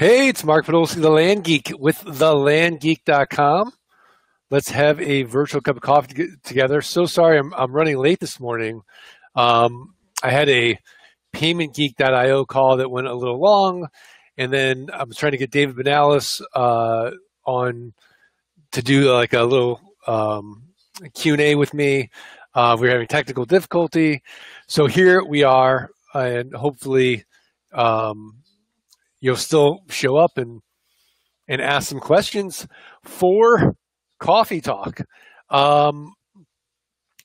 Hey, it's Mark Podolsky, the Land Geek with thelandgeek.com. Let's have a virtual cup of coffee together. So sorry, I'm, I'm running late this morning. Um, I had a paymentgeek.io call that went a little long, and then I was trying to get David Benalis uh, on to do like a little um, Q&A with me. Uh, we are having technical difficulty. So here we are, and hopefully um, you'll still show up and and ask some questions for coffee talk. Um,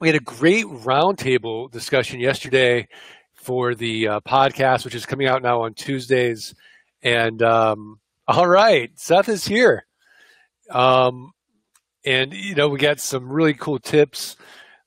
we had a great roundtable discussion yesterday for the uh, podcast, which is coming out now on Tuesdays. And um, all right, Seth is here. Um, and you know, we got some really cool tips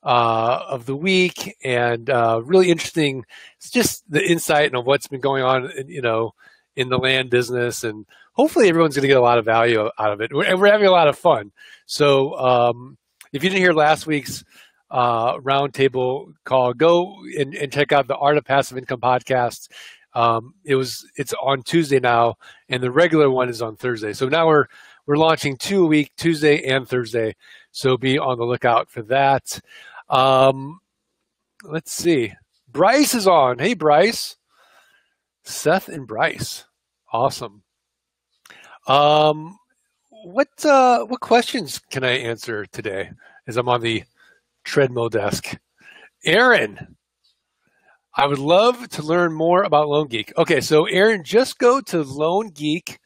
uh, of the week and uh, really interesting. It's just the insight on what's been going on. You know in the land business, and hopefully everyone's going to get a lot of value out of it. And we're having a lot of fun. So um, if you didn't hear last week's uh, roundtable call, go and, and, check out the Art of Passive Income podcast. Um, it was it's on Tuesday now, and the regular one is on Thursday. So now we're we're launching two a week, Tuesday and Thursday. So be on the lookout for that. Um, let's see. Bryce is on. Hey, Bryce. Seth and Bryce. Awesome. Um, what uh, what questions can I answer today as I'm on the treadmill desk? Aaron, I would love to learn more about Loan Geek. Okay, so Aaron, just go to loangeek.io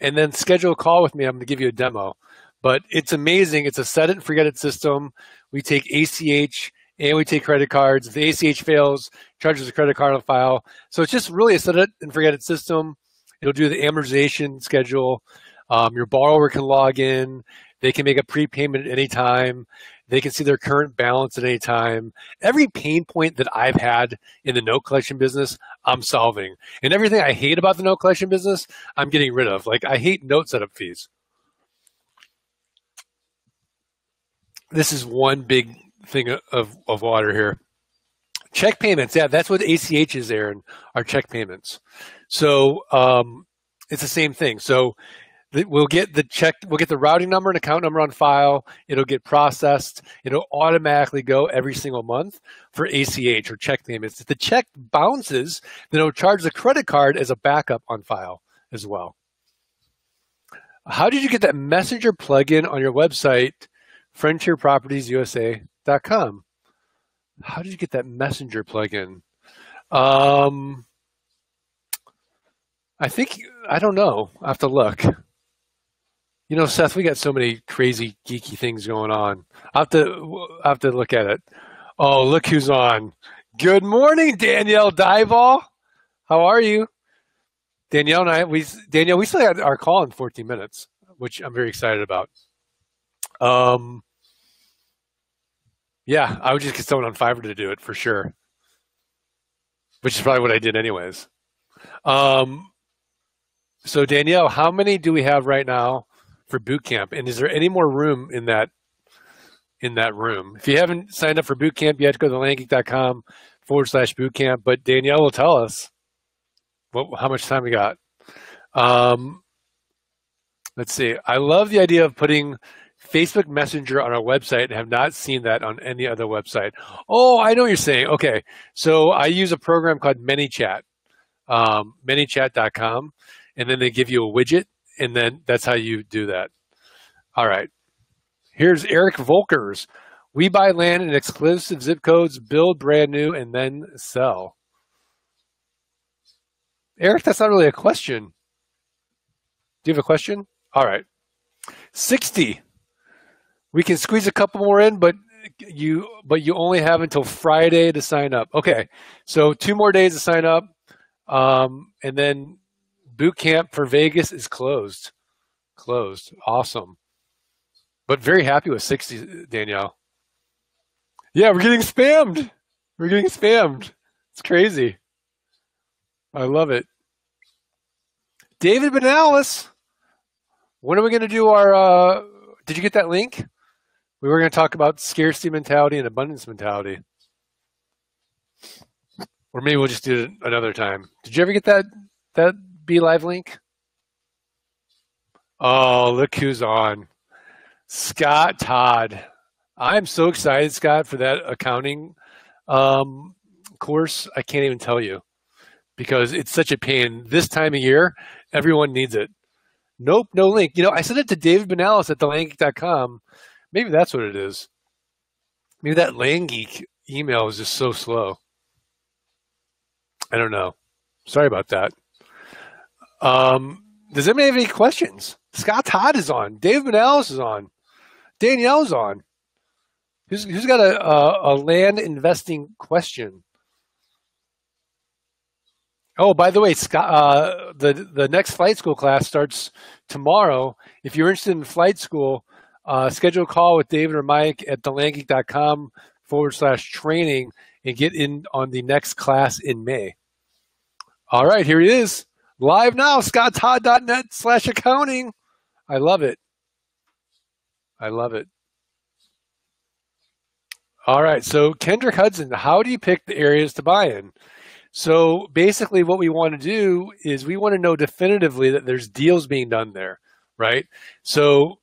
and then schedule a call with me. I'm going to give you a demo. But it's amazing. It's a set it and forget it system. We take ACH and we take credit cards. If the ACH fails, charges a credit card on file. So it's just really a set it and forget it system. It'll do the amortization schedule. Um, your borrower can log in. They can make a prepayment at any time. They can see their current balance at any time. Every pain point that I've had in the note collection business, I'm solving. And everything I hate about the note collection business, I'm getting rid of. Like I hate note setup fees. This is one big thing of, of water here. Check payments, yeah, that's what ACH is, Aaron, are check payments. So um, it's the same thing. So we'll get the check, we'll get the routing number and account number on file. It'll get processed. It'll automatically go every single month for ACH or check payments. If the check bounces, then it'll charge the credit card as a backup on file as well. How did you get that messenger plugin on your website, frontierpropertiesusa.com? com. How did you get that messenger plugin? Um, I think I don't know. I have to look. You know, Seth, we got so many crazy geeky things going on. I have to I have to look at it. Oh, look who's on. Good morning, Danielle Dival. How are you? Danielle and I, we Danielle, we still had our call in 14 minutes, which I'm very excited about. Um, yeah, I would just get someone on Fiverr to do it for sure. Which is probably what I did anyways. Um, so Danielle, how many do we have right now for boot camp? And is there any more room in that in that room? If you haven't signed up for boot camp yet, go to landgeek.com forward slash boot camp. But Danielle will tell us what, how much time we got. Um, let's see. I love the idea of putting Facebook Messenger on our website and have not seen that on any other website. Oh, I know what you're saying. Okay. So I use a program called ManyChat, um, manychat.com, and then they give you a widget, and then that's how you do that. All right. Here's Eric Volkers. We buy land in exclusive zip codes, build brand new, and then sell. Eric, that's not really a question. Do you have a question? All right. 60. We can squeeze a couple more in, but you but you only have until Friday to sign up. Okay, so two more days to sign up, um, and then boot camp for Vegas is closed. Closed. Awesome. But very happy with 60, Danielle. Yeah, we're getting spammed. We're getting spammed. It's crazy. I love it. David Benalis. When are we going to do our? Uh, did you get that link? We were going to talk about scarcity mentality and abundance mentality. Or maybe we'll just do it another time. Did you ever get that that Be Live link? Oh, look who's on. Scott Todd. I'm so excited, Scott, for that accounting um, course. I can't even tell you because it's such a pain. This time of year, everyone needs it. Nope, no link. You know, I sent it to David Benalis at thelandgeek.com. Maybe that's what it is. Maybe that LandGeek email is just so slow. I don't know. Sorry about that. Um, does anybody have any questions? Scott Todd is on. Dave Benalis is on. Danielle's on. Who's, who's got a, a, a land investing question? Oh, by the way, Scott, uh, the the next flight school class starts tomorrow. If you're interested in flight school, uh, schedule a call with David or Mike at thelandgeek.com forward slash training and get in on the next class in May. All right, here he is. Live now, scotttodd.net slash accounting. I love it. I love it. All right, so Kendrick Hudson, how do you pick the areas to buy in? So basically, what we want to do is we want to know definitively that there's deals being done there, right? So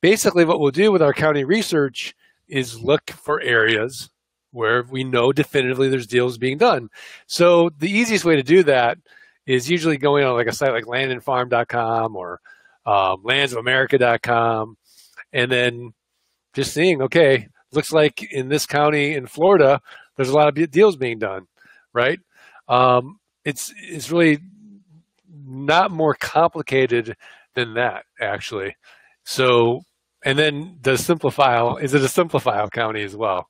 basically, what we'll do with our county research is look for areas where we know definitively there's deals being done. So the easiest way to do that is usually going on like a site like landandfarm.com or um, landsofamerica.com and then just seeing, okay, looks like in this county in Florida, there's a lot of deals being done, right? Um, it's it's really not more complicated than that, actually. So, and then the Simplifile is it a Simplifile county as well?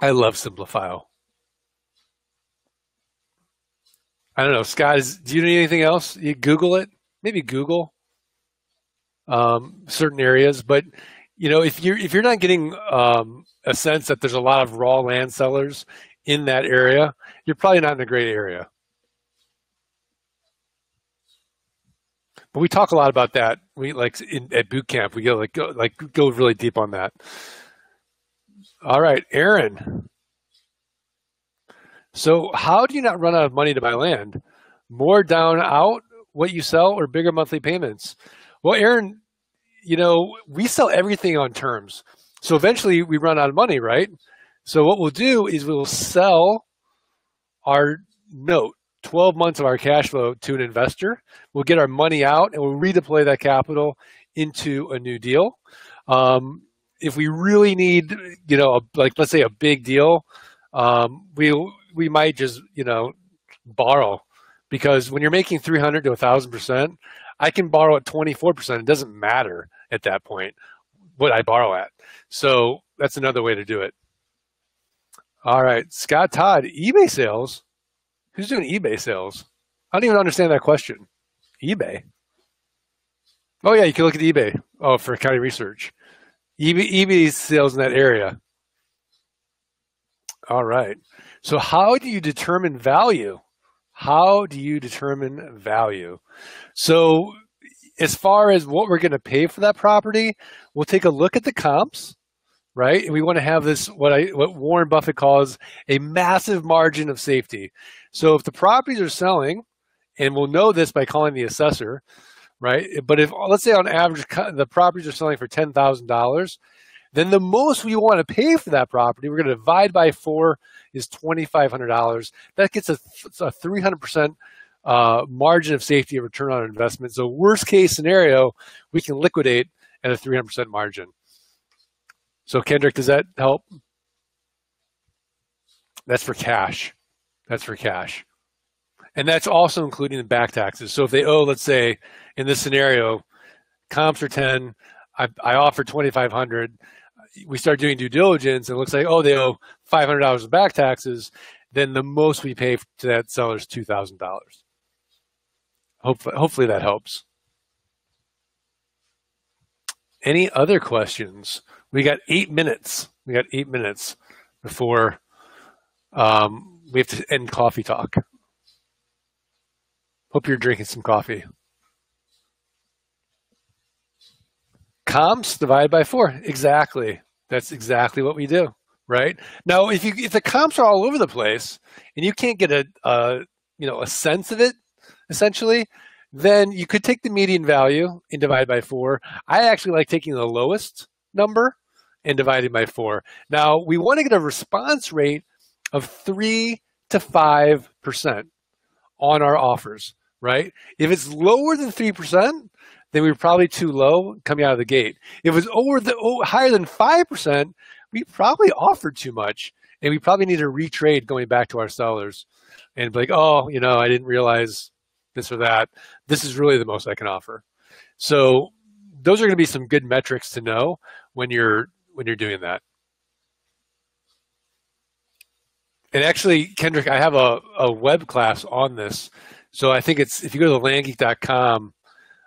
I love Simplifile. I don't know, Scott. Is, do you need anything else? You Google it, maybe Google um, certain areas, but you know, if you're if you're not getting um, a sense that there's a lot of raw land sellers in that area, you're probably not in a great area. But we talk a lot about that. We like in, at boot camp, we go like go, like go really deep on that. All right, Aaron. So how do you not run out of money to buy land? More down out what you sell or bigger monthly payments? Well, Aaron, you know, we sell everything on terms. So eventually we run out of money, right? So what we'll do is we'll sell our note, 12 months of our cash flow to an investor. We'll get our money out and we'll redeploy that capital into a new deal. Um, if we really need, you know, a, like let's say a big deal, um, we we might just, you know, borrow because when you're making 300 to 1,000 percent, I can borrow at 24 percent. It doesn't matter at that point what I borrow at. So that's another way to do it. All right, Scott Todd, eBay sales. Who's doing eBay sales? I don't even understand that question. eBay. Oh yeah, you can look at eBay. Oh, for county research. eBay, eBay sales in that area. All right. So how do you determine value? How do you determine value? So as far as what we're going to pay for that property, we'll take a look at the comps right? And we want to have this what I what Warren Buffett calls a massive margin of safety. So if the properties are selling, and we'll know this by calling the assessor, right? But if let's say on average the properties are selling for ten thousand dollars, then the most we want to pay for that property, we're going to divide by four, is twenty five hundred dollars. That gets a, a three hundred percent uh, margin of safety of return on investment. So worst case scenario, we can liquidate at a three hundred percent margin. So Kendrick, does that help? That's for cash. That's for cash. And that's also including the back taxes. So if they owe, let's say in this scenario, comps are 10, I, I offer 2,500, we start doing due diligence and it looks like, oh, they owe $500 of back taxes, then the most we pay to that seller is $2,000. Hopefully, hopefully that helps. Any other questions? We got eight minutes. We got eight minutes before um, we have to end coffee talk. Hope you're drinking some coffee. Comps divided by four. Exactly. That's exactly what we do. Right now, if you if the comps are all over the place and you can't get a, a you know, a sense of it, essentially, then you could take the median value and divide by four. I actually like taking the lowest number and dividing by four. Now, we want to get a response rate of three to 5% on our offers, right? If it's lower than 3%, then we are probably too low coming out of the gate. If it was over the oh, higher than 5%, we probably offered too much and we probably need to retrade going back to our sellers and be like, oh, you know, I didn't realize this or that. This is really the most I can offer. So those are going to be some good metrics to know when you're when you're doing that. And actually, Kendrick, I have a, a web class on this. So I think it's if you go to landgeek.com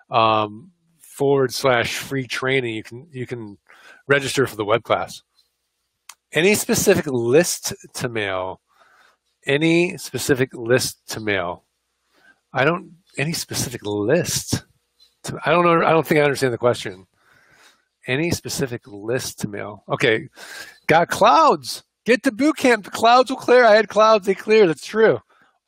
um, forward slash free training, you can you can register for the web class. Any specific list to mail? Any specific list to mail? I don't any specific list. To, I don't know. I don't think I understand the question. Any specific list to mail? Okay, got clouds. Get to boot camp. The clouds will clear. I had clouds. They clear. That's true.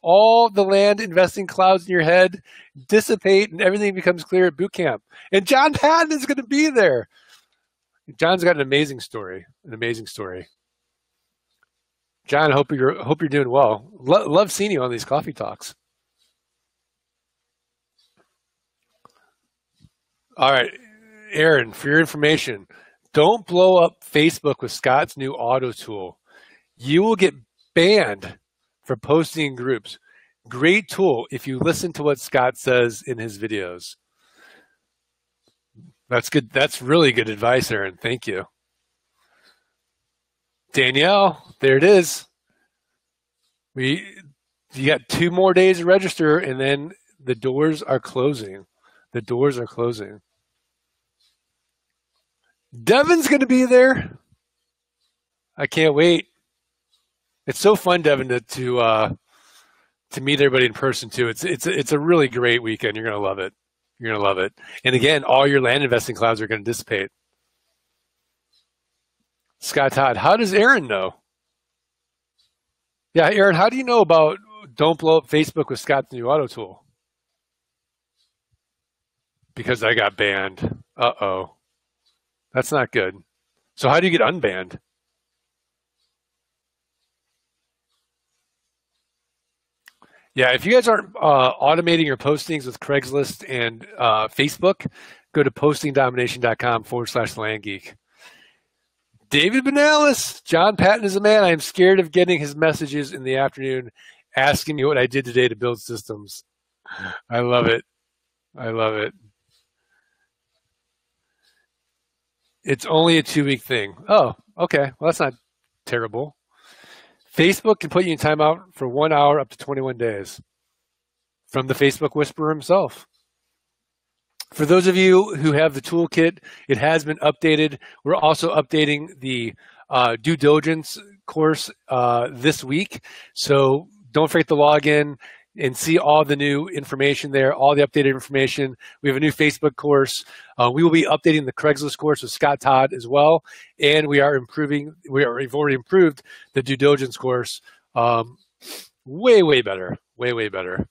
All the land investing clouds in your head dissipate and everything becomes clear at boot camp. And John Patton is going to be there. John's got an amazing story. An amazing story. John, hope you're hope you're doing well. Lo- love seeing you on these coffee talks. All right, Aaron, for your information, don't blow up Facebook with Scott's new auto tool. You will get banned for posting in groups. Great tool if you listen to what Scott says in his videos. That's good. That's really good advice, Aaron. Thank you. Danielle, there it is. We you got two more days to register and then the doors are closing. The doors are closing. Devin's going to be there. I can't wait. It's so fun, Devin, to to, uh, to meet everybody in person too. It's it's it's a really great weekend. You're going to love it. You're to love it. And again, all your land investing clouds are going to dissipate. Scott Todd, how does Aaron know? Yeah, Aaron, how do you know about don't blow up Facebook with Scott's new auto tool? Because I got banned. Uh oh. That's not good. So how do you get unbanned? Yeah, if you guys aren't uh, automating your postings with Craigslist and uh, Facebook, go to postingdomination.com forward slash landgeek. David Benalis, John Patton is a man. I am scared of getting his messages in the afternoon asking me what I did today to build systems. I love it. I love it. It's only a two week thing. Oh, okay. Well, that's not terrible. Facebook can put you in timeout for one hour up to 21 days from the Facebook Whisperer himself. For those of you who have the toolkit, it has been updated. We're also updating the uh, due diligence course uh, this week. So don't forget to log in and see all the new information there, all the updated information. We have a new Facebook course. Uh, we will be updating the Craigslist course with Scott Todd as well, and we are improving. We are we've already improved the due diligence course. Um, way way better, way way better.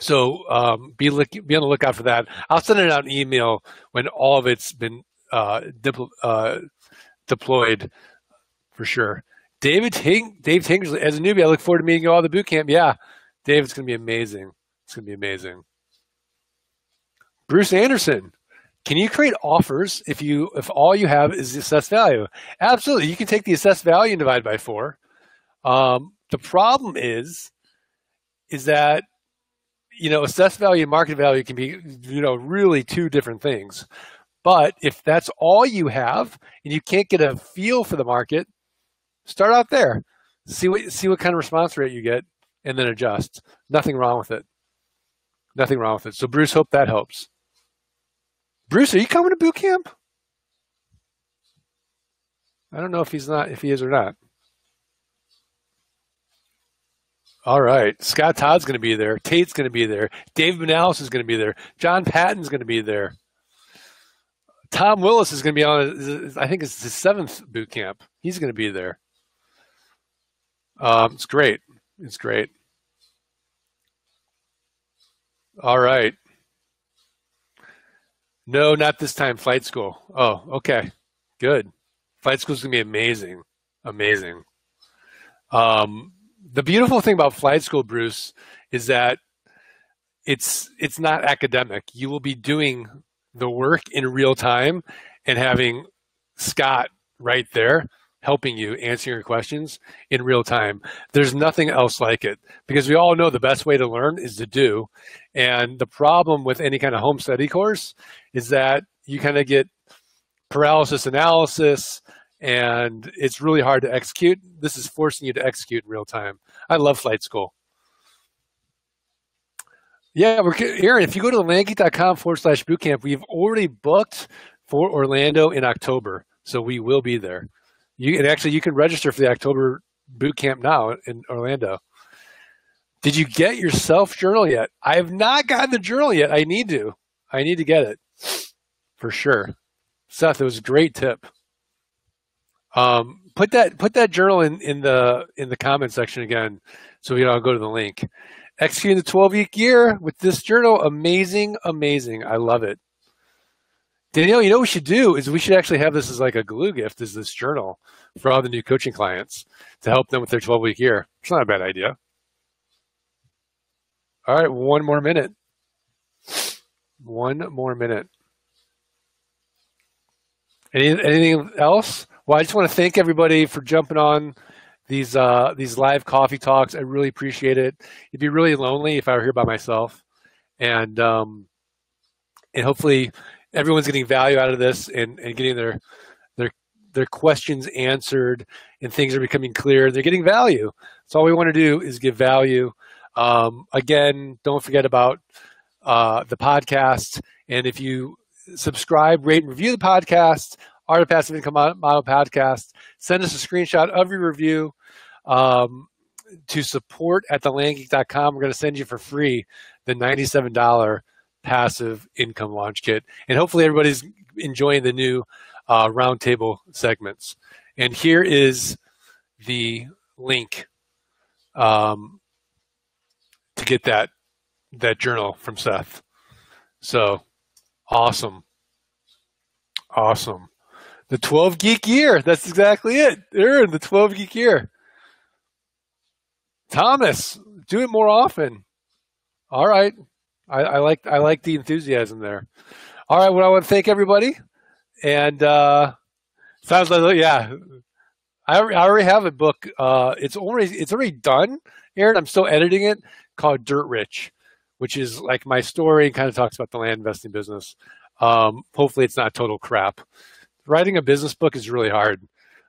So um, be look, be on the lookout for that. I'll send it out an email when all of it's been uh, uh, deployed for sure. David Ting- Dave as a newbie, I look forward to meeting you all at the boot camp. Yeah, Dave, it's going to be amazing. It's going to be amazing. Bruce Anderson, can you create offers if you if all you have is the assessed value? Absolutely, you can take the assessed value and divide by four. Um, the problem is, is that you know assessed value and market value can be you know really two different things. But if that's all you have and you can't get a feel for the market, start out there. See what see what kind of response rate you get and then adjust. Nothing wrong with it. Nothing wrong with it. So Bruce, hope that helps. Bruce, are you coming to boot camp? I don't know if he's not, if he is or not. All right. Scott Todd's going to be there. Tate's going to be there. Dave Benalis is going to be there. John Patton's going to be there. Tom Willis is going to be on, I think it's his seventh boot camp. He's going to be there. Um, it's great. It's great. All right. No, not this time. Flight school. Oh, okay. Good. Flight school is going to be amazing. Amazing. Um, the beautiful thing about flight school, Bruce, is that it's it's not academic. You will be doing the work in real time and having Scott right there helping you answer your questions in real time. There's nothing else like it because we all know the best way to learn is to do. And the problem with any kind of home study course is that you kind of get paralysis analysis and it's really hard to execute. This is forcing you to execute in real time. I love flight school. Yeah, we're Aaron. If you go to landgeek.com forward slash bootcamp, we've already booked for Orlando in October, so we will be there. You and actually you can register for the October boot camp now in Orlando. Did you get your self journal yet? I have not gotten the journal yet. I need to. I need to get it for sure. Seth, it was a great tip. Um, put that put that journal in, in the in the comment section again, so we all go to the link. Executing the 12 week year with this journal, amazing, amazing. I love it. Danielle, you know what we should do is we should actually have this as like a glue gift, is this journal for all the new coaching clients to help them with their 12 week year. It's not a bad idea. All right, one more minute. One more minute. Any, anything else? Well, I just want to thank everybody for jumping on these uh, these live coffee talks. I really appreciate it. It'd be really lonely if I were here by myself, and um, and hopefully everyone's getting value out of this and, and getting their their their questions answered and things are becoming clear. They're getting value. So all we want to do is give value. Um, again, don't forget about uh, the podcast. And if you subscribe, rate, and review the podcast, Art of Passive Income Model Podcast, send us a screenshot of your review um, to support at thelandgeek.com. We're going to send you for free the $97 passive income launch kit. And hopefully everybody's enjoying the new uh, roundtable segments. And here is the link um, to get that that journal from Seth. So awesome. Awesome. The 12 geek year. That's exactly it. They're in the 12 geek year. Thomas, do it more often. All right. I, like I like the enthusiasm there. All right, well, I want to thank everybody, and uh, sounds like yeah, I, I already have a book. Uh, it's already it's already done, Aaron. I'm still editing it called Dirt Rich, which is like my story and kind of talks about the land investing business. Um, hopefully, it's not total crap. Writing a business book is really hard.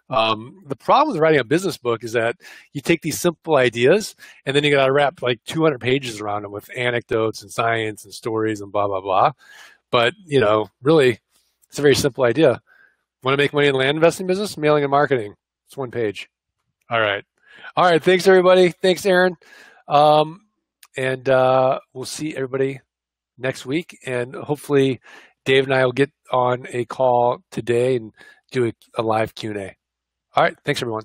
Um, the problem with writing a business book is that you take these simple ideas and then you got to wrap like 200 pages around them with anecdotes and science and stories and blah, blah, blah. But, you know, really, it's a very simple idea. Want to make money in land investing business? Mailing and marketing. It's one page. All right. All right. Thanks, everybody. Thanks, Aaron. Um, and uh, we'll see everybody next week. And hopefully, Dave and I will get on a call today and do a, a live Q&A. All right. Thanks, everyone.